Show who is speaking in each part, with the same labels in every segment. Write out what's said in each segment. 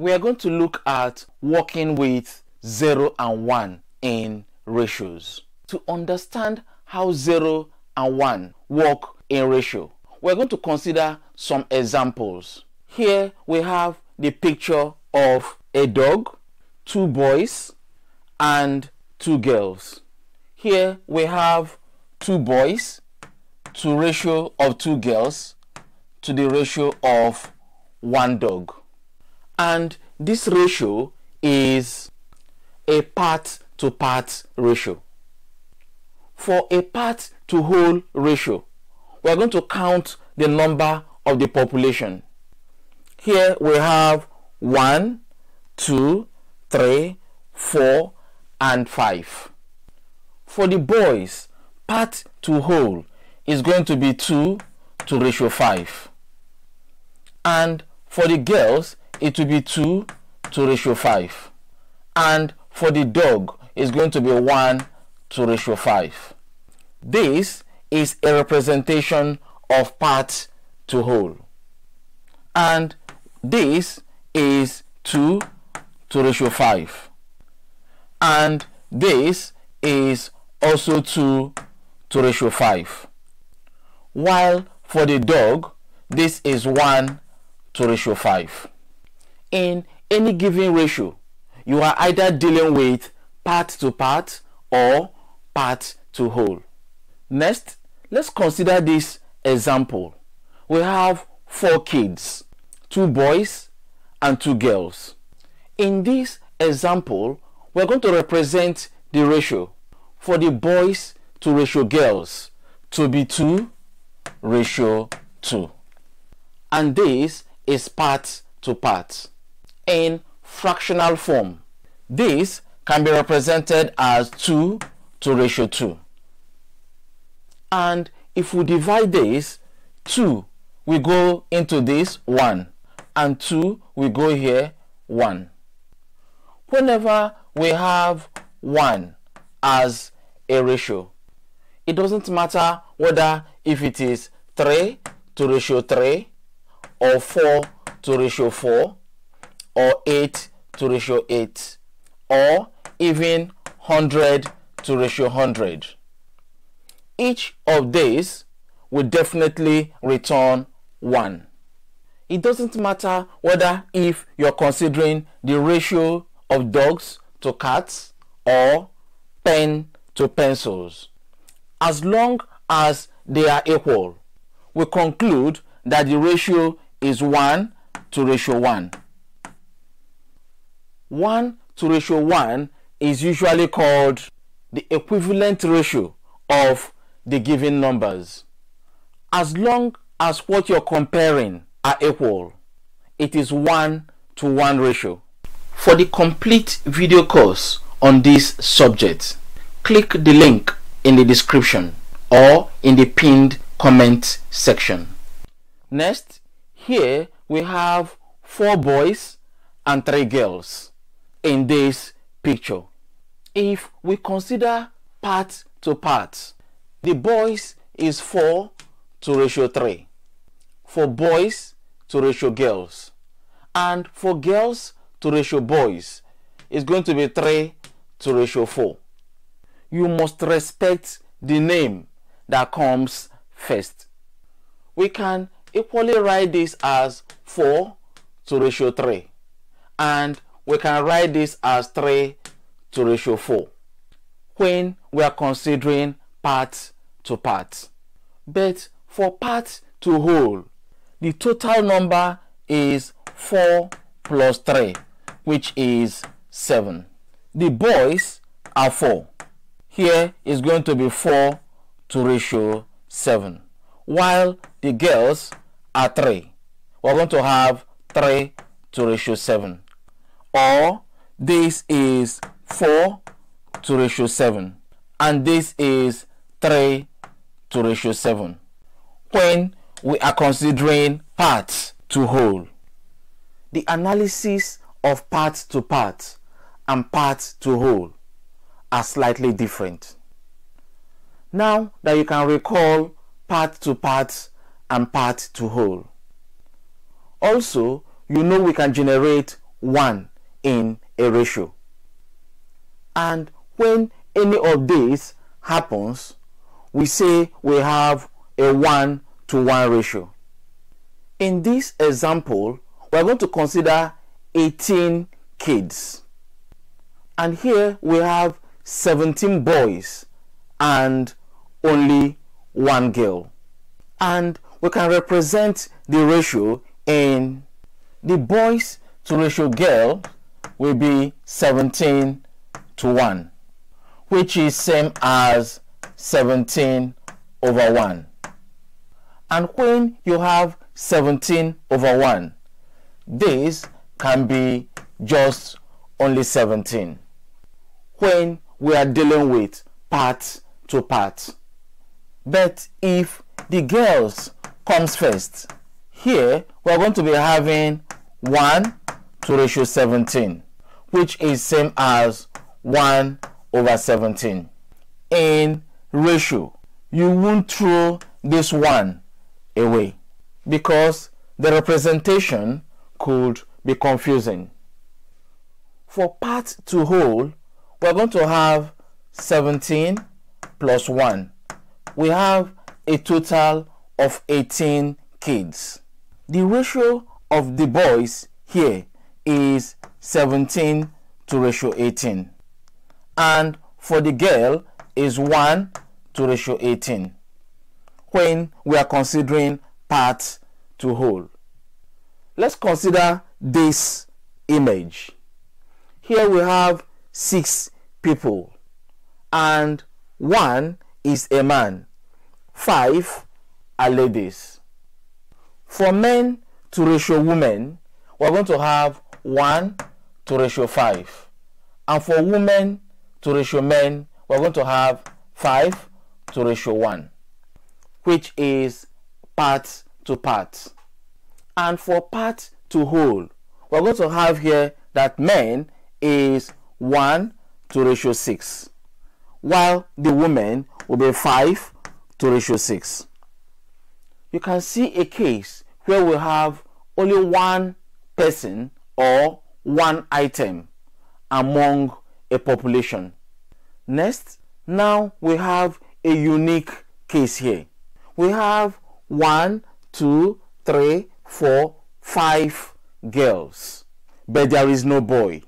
Speaker 1: we are going to look at working with 0 and 1 in ratios. To understand how 0 and 1 work in ratio, we're going to consider some examples. Here we have the picture of a dog, two boys, and two girls. Here we have two boys to ratio of two girls to the ratio of one dog. And this ratio is a part to part ratio. For a part to whole ratio, we are going to count the number of the population. Here we have 1, 2, 3, 4, and 5. For the boys, part to whole is going to be 2 to ratio 5. And for the girls, it will be 2 to ratio 5. And for the dog, it's going to be 1 to ratio 5. This is a representation of part to whole. And this is 2 to ratio 5. And this is also 2 to ratio 5. While for the dog, this is 1 to ratio 5. In any given ratio, you are either dealing with part to part or part to whole. Next, let's consider this example. We have four kids, two boys and two girls. In this example, we're going to represent the ratio for the boys to ratio girls to be 2 ratio 2. And this is part to part. In fractional form, this can be represented as 2 to ratio 2. And if we divide this, 2 we go into this 1 and 2 we go here 1. Whenever we have 1 as a ratio, it doesn't matter whether if it is 3 to ratio 3 or 4 to ratio 4 or 8 to ratio 8 or even 100 to ratio 100. Each of these will definitely return 1. It doesn't matter whether if you're considering the ratio of dogs to cats or pen to pencils. As long as they are equal, we conclude that the ratio is 1 to ratio 1. 1 to ratio 1 is usually called the equivalent ratio of the given numbers. As long as what you're comparing are equal, it is 1 to 1 ratio. For the complete video course on this subject, click the link in the description or in the pinned comment section. Next, here we have four boys and three girls in this picture. If we consider part to part, the boys is 4 to ratio 3. For boys to ratio girls. And for girls to ratio boys, is going to be 3 to ratio 4. You must respect the name that comes first. We can equally write this as 4 to ratio 3 and we can write this as 3 to ratio 4 when we are considering part to part. But for part to whole, the total number is 4 plus 3 which is 7. The boys are 4. Here is going to be 4 to ratio 7. While the girls are 3. We're going to have 3 to ratio 7. Or this is 4 to ratio 7. And this is 3 to ratio 7. When we are considering parts to whole, the analysis of part to part and part to whole are slightly different. Now that you can recall part to part and part to whole. Also, you know we can generate 1 in a ratio. And when any of these happens, we say we have a 1 to 1 ratio. In this example, we're going to consider 18 kids. And here we have 17 boys and only one girl. And we can represent the ratio in the boys to ratio girl will be 17 to 1 which is same as 17 over 1 and when you have 17 over 1 this can be just only 17 when we are dealing with part to part. But if the girls comes first here we're going to be having 1 to ratio 17 which is same as 1 over 17 in ratio you won't throw this one away because the representation could be confusing. For part to whole we're going to have 17 plus 1 we have a total of 18 kids. The ratio of the boys here is 17 to ratio 18 and for the girl is 1 to ratio 18 when we are considering part to whole. Let's consider this image. Here we have six people and one is a man, five are ladies. For men to ratio women, we're going to have 1 to ratio 5. And for women to ratio men, we're going to have 5 to ratio 1, which is part to part. And for part to whole, we're going to have here that men is 1 to ratio 6, while the woman will be 5 to ratio 6. You can see a case where we have only one person or one item among a population. Next, now we have a unique case here. We have one, two, three, four, five girls, but there is no boy.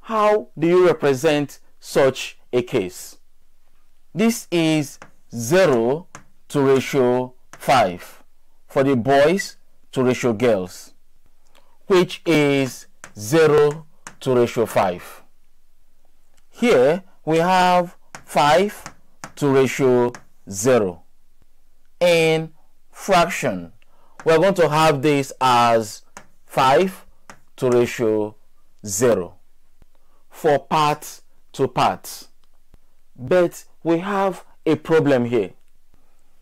Speaker 1: How do you represent such a case? This is 0 to ratio 5 for the boys to ratio girls which is 0 to ratio 5. Here we have 5 to ratio 0. In fraction, we're going to have this as 5 to ratio 0 for part to part. But we have a problem here.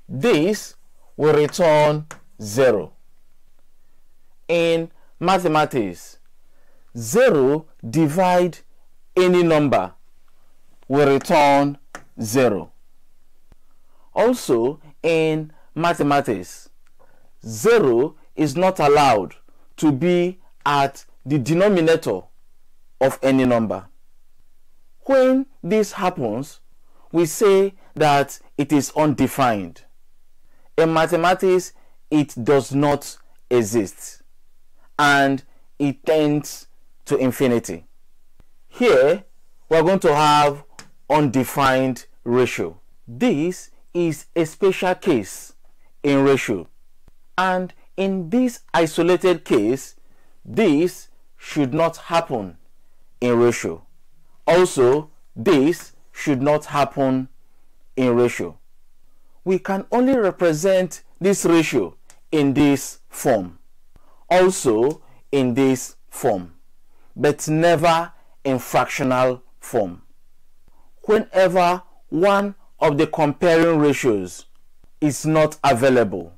Speaker 1: This will return 0. In mathematics. 0 divide any number. Will return 0 also in mathematics 0 is not allowed to be at the denominator of any number. When this happens we say that it is undefined. In mathematics it does not exist and it tends to infinity. Here, we're going to have undefined ratio. This is a special case in ratio. And in this isolated case, this should not happen in ratio. Also, this should not happen in ratio. We can only represent this ratio in this form also in this form, but never in fractional form. Whenever one of the comparing ratios is not available,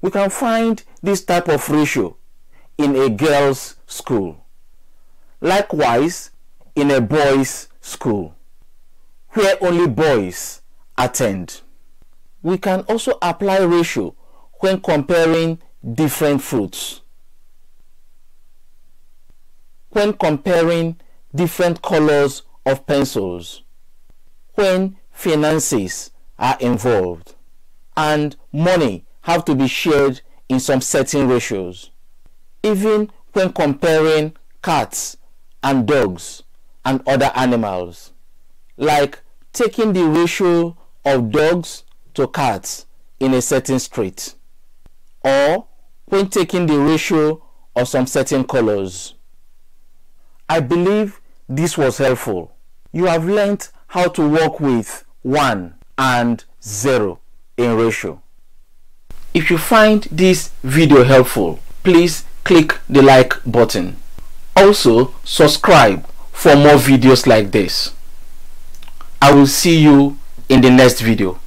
Speaker 1: we can find this type of ratio in a girl's school. Likewise, in a boys' school, where only boys attend. We can also apply ratio when comparing different fruits. when comparing different colors of pencils, when finances are involved, and money have to be shared in some certain ratios, even when comparing cats and dogs and other animals, like taking the ratio of dogs to cats in a certain street, or when taking the ratio of some certain colors. I believe this was helpful. You have learned how to work with 1 and 0 in ratio. If you find this video helpful, please click the like button. Also, subscribe for more videos like this. I will see you in the next video.